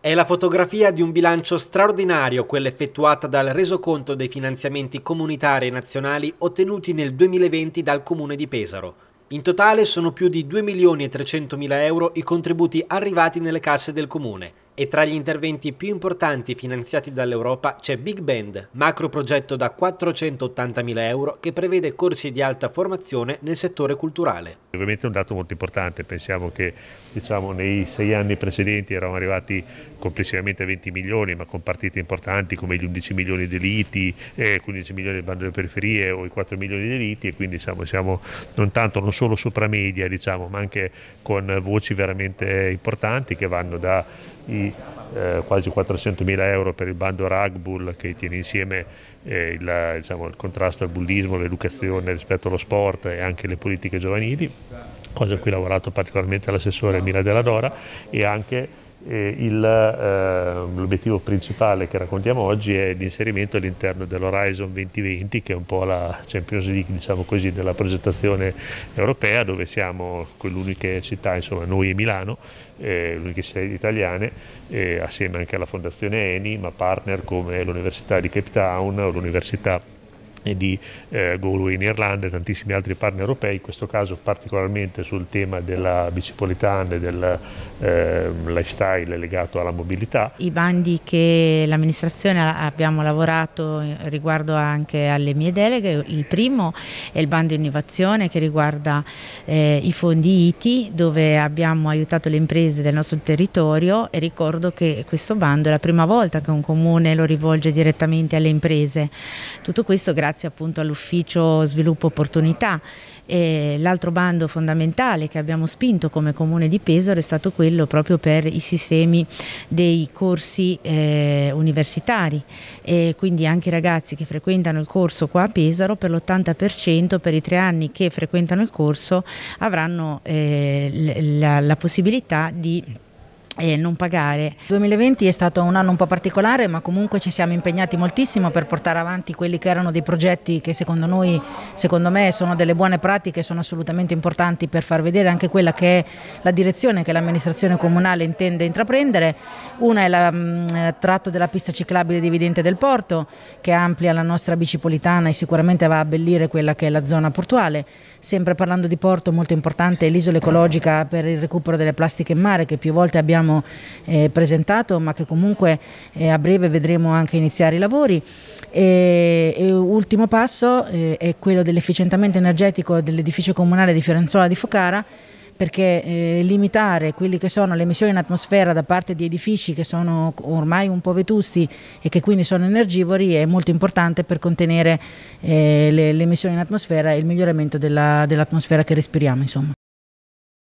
È la fotografia di un bilancio straordinario, quella effettuata dal resoconto dei finanziamenti comunitari e nazionali ottenuti nel 2020 dal Comune di Pesaro. In totale sono più di 2 milioni e 300 mila euro i contributi arrivati nelle casse del Comune e tra gli interventi più importanti finanziati dall'Europa c'è Big Band, macro progetto da 480.000 euro che prevede corsi di alta formazione nel settore culturale. Ovviamente è un dato molto importante, pensiamo che diciamo, nei sei anni precedenti eravamo arrivati complessivamente a 20 milioni, ma con partite importanti come gli 11 milioni di liti, eh, 15 milioni del bando delle periferie o i 4 milioni di liti e quindi diciamo, siamo non tanto non solo sopra media, diciamo, ma anche con voci veramente importanti che vanno da i eh, quasi 400 mila euro per il bando Ragbull che tiene insieme eh, il, diciamo, il, contrasto al bullismo, l'educazione rispetto allo sport e anche le politiche giovanili, cosa a cui ha lavorato particolarmente l'assessore Mila Della Dora e anche eh, l'obiettivo principale che raccontiamo oggi è l'inserimento all'interno dell'Horizon 2020 che è un po' la Champions League diciamo così, della progettazione europea dove siamo quell'unica città, insomma noi e Milano, eh, l'unica sede italiane, eh, assieme anche alla Fondazione Eni, ma partner come l'Università di Cape Town o l'Università di eh, Galway in Irlanda e tantissimi altri partner europei, in questo caso particolarmente sul tema della bicipolitana e del eh, lifestyle legato alla mobilità. I bandi che l'amministrazione abbiamo lavorato riguardo anche alle mie deleghe, il primo è il bando innovazione che riguarda eh, i fondi ITI dove abbiamo aiutato le imprese del nostro territorio e ricordo che questo bando è la prima volta che un comune lo rivolge direttamente alle imprese. Tutto questo grazie grazie appunto all'ufficio sviluppo opportunità. L'altro bando fondamentale che abbiamo spinto come comune di Pesaro è stato quello proprio per i sistemi dei corsi eh, universitari e quindi anche i ragazzi che frequentano il corso qua a Pesaro per l'80% per i tre anni che frequentano il corso avranno eh, la, la possibilità di e non pagare. Il 2020 è stato un anno un po' particolare ma comunque ci siamo impegnati moltissimo per portare avanti quelli che erano dei progetti che secondo noi, secondo me sono delle buone pratiche, sono assolutamente importanti per far vedere anche quella che è la direzione che l'amministrazione comunale intende intraprendere. Una è il mm, tratto della pista ciclabile di Vidente del Porto che amplia la nostra bicipolitana e sicuramente va a abbellire quella che è la zona portuale. Sempre parlando di porto molto importante è l'isola ecologica per il recupero delle plastiche in mare che più volte abbiamo abbiamo eh, presentato ma che comunque eh, a breve vedremo anche iniziare i lavori. E, e ultimo passo eh, è quello dell'efficientamento energetico dell'edificio comunale di Fiorenzuola di Focara perché eh, limitare quelle che sono le emissioni in atmosfera da parte di edifici che sono ormai un po' vetusti e che quindi sono energivori è molto importante per contenere eh, le, le, emissioni in atmosfera e il miglioramento dell'atmosfera dell che respiriamo. Insomma.